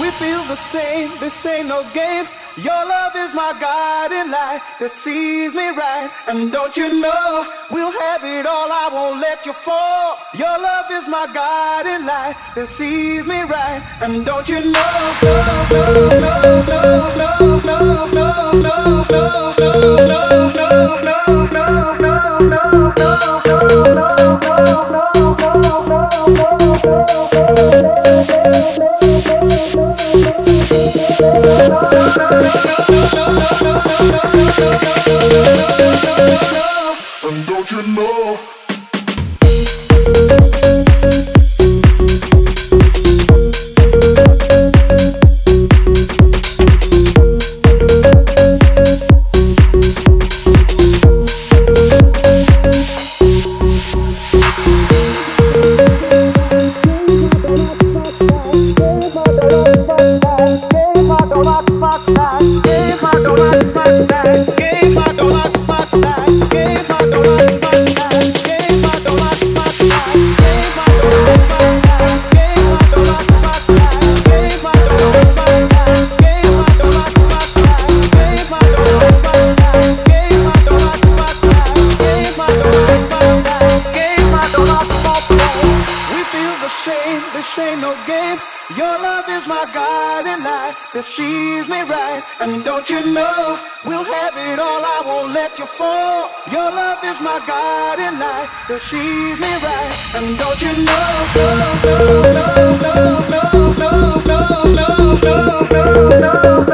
We feel the same, this ain't no game. Your love is my guiding light that sees me right. And don't you know, we'll have it all, I won't let you fall. Your love is my guiding light that sees me right. And don't you know, no, no, no, no, no, And don't you know? ain't no game. Your love is my guiding light that sees me right. And don't you know, we'll have it all, I won't let you fall. Your love is my guiding light that sees me right. And don't you know, no, no, no, no, no, no, no, no, no, no, no, no, no, no,